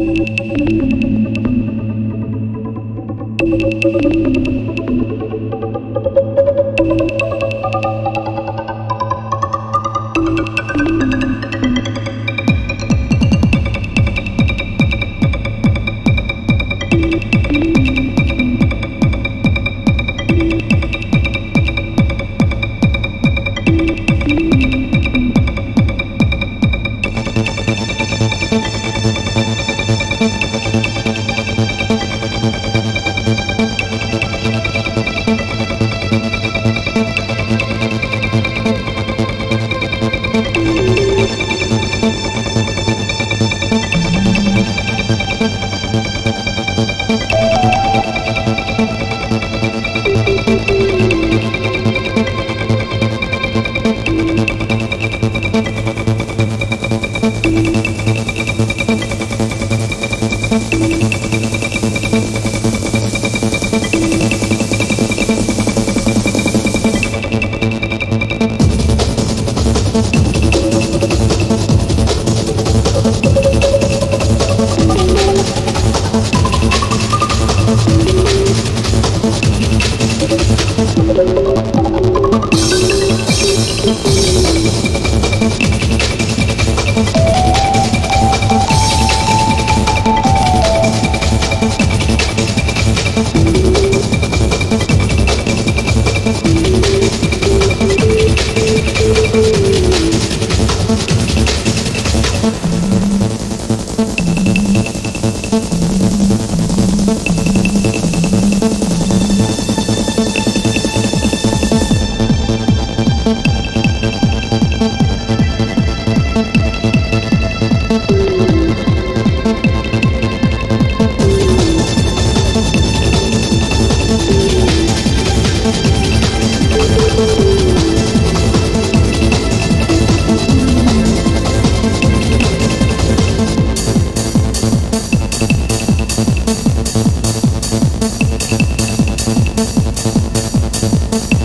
Thank you. Thank you.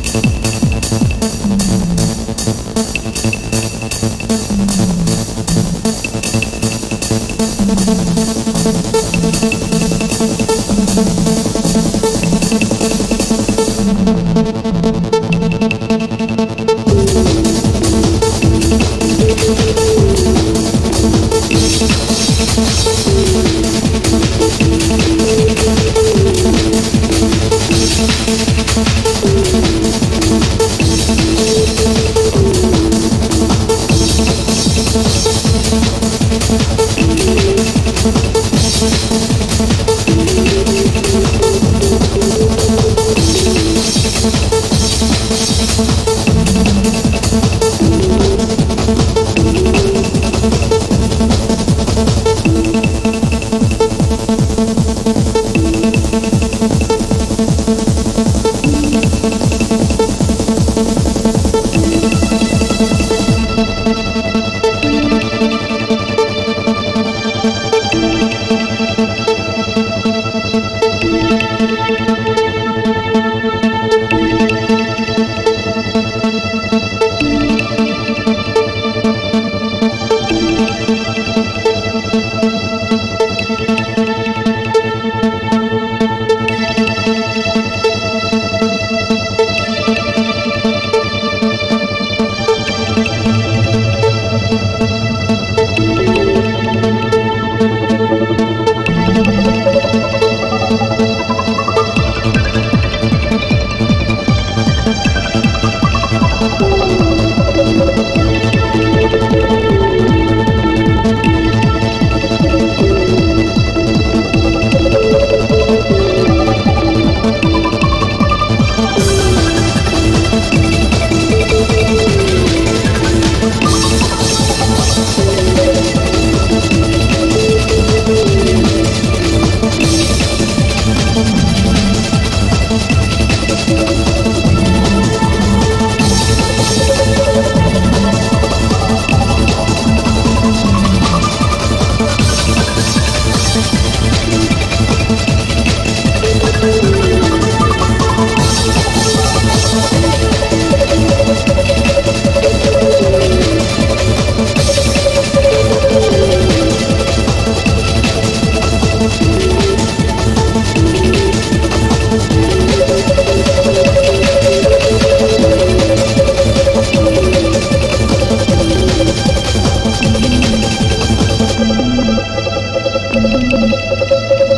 フフフフ。